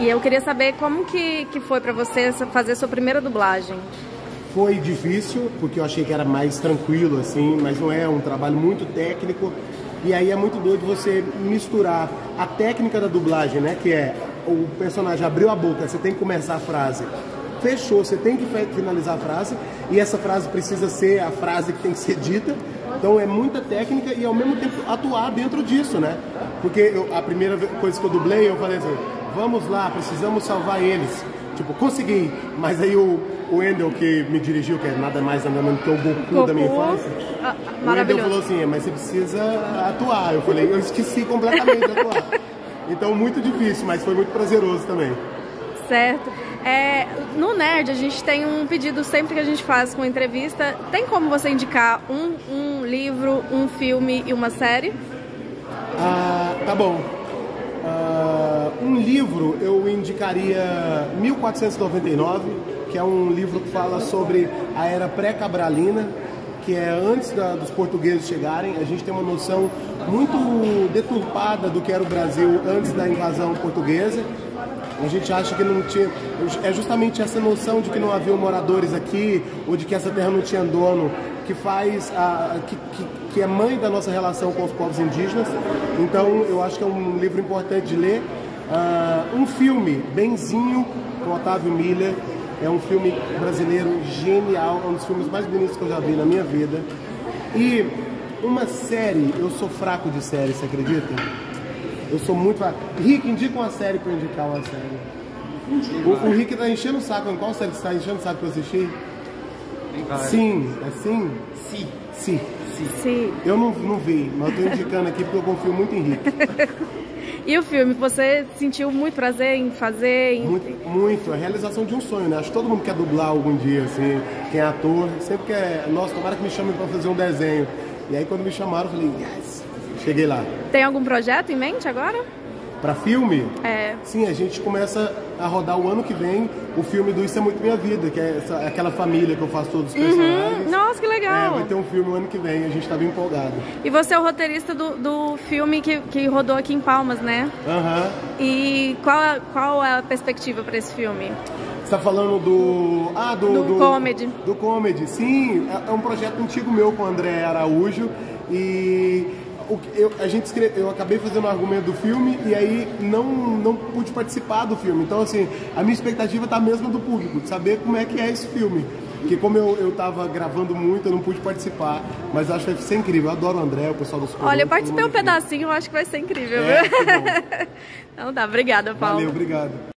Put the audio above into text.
E eu queria saber como que, que foi para você fazer sua primeira dublagem. Foi difícil, porque eu achei que era mais tranquilo, assim, mas não é, um trabalho muito técnico. E aí é muito doido você misturar a técnica da dublagem, né? Que é o personagem abriu a boca, você tem que começar a frase. Fechou, você tem que finalizar a frase e essa frase precisa ser a frase que tem que ser dita. Então é muita técnica e ao mesmo tempo atuar dentro disso, né? Porque eu, a primeira coisa que eu dublei, eu falei assim, vamos lá, precisamos salvar eles. Tipo, consegui. Mas aí o, o Endel que me dirigiu, que é nada mais nada menos que o Goku, Goku da minha infância, ah, o Endel falou assim, mas você precisa atuar. Eu falei, eu esqueci completamente de atuar. Então muito difícil, mas foi muito prazeroso também. Certo. É, no Nerd, a gente tem um pedido sempre que a gente faz com entrevista. Tem como você indicar um, um livro, um filme e uma série? Ah, tá bom. Livro eu indicaria 1499, que é um livro que fala sobre a era pré-cabralina que é antes da, dos portugueses chegarem, a gente tem uma noção muito deturpada do que era o Brasil antes da invasão portuguesa. A gente acha que não tinha. É justamente essa noção de que não havia moradores aqui, ou de que essa terra não tinha dono, que faz. A, que, que, que é mãe da nossa relação com os povos indígenas. Então, eu acho que é um livro importante de ler. Uh, um filme, Benzinho, com Otávio Miller, é um filme brasileiro genial, é um dos filmes mais bonitos que eu já vi na minha vida. E uma série, eu sou fraco de série, você acredita? Eu sou muito fraco. Rick, indica uma série pra eu indicar uma série. O, o Rick tá enchendo o saco. Em qual série você tá enchendo o saco pra assistir? Sim, é sim? Sim. Sim. Sim. Eu não, não vi, mas eu tô indicando aqui porque eu confio muito em Rick. E o filme, você sentiu muito prazer em fazer? Em... Muito, muito, a realização de um sonho, né? Acho que todo mundo quer dublar algum dia, assim, quem é ator, sempre quer, nossa, tomara que me chamem para fazer um desenho. E aí quando me chamaram, eu falei, yes, cheguei lá. Tem algum projeto em mente agora? Para filme? É. Sim, a gente começa a rodar o ano que vem o filme do Isso é Muito Minha Vida, que é essa, aquela família que eu faço todos os uhum. personagens. Uhum. Nossa, que legal! Ter um filme o ano que vem, a gente tá bem empolgado. E você é o roteirista do, do filme que, que rodou aqui em Palmas, né? Aham. Uhum. E qual, qual é a perspectiva para esse filme? Você tá falando do. Ah, do. Do, do comedy. Do comedy, sim. É, é um projeto antigo meu com o André Araújo. E eu, a gente escreve, eu acabei fazendo o argumento do filme e aí não, não pude participar do filme. Então, assim, a minha expectativa tá a mesma do público, de saber como é que é esse filme. Porque como eu, eu tava gravando muito, eu não pude participar. Mas acho que vai ser incrível. Eu adoro o André, o pessoal dos Olha, eu participei um pedacinho, eu acho que vai ser incrível, é, então tá, obrigada, Paulo. Valeu, obrigado.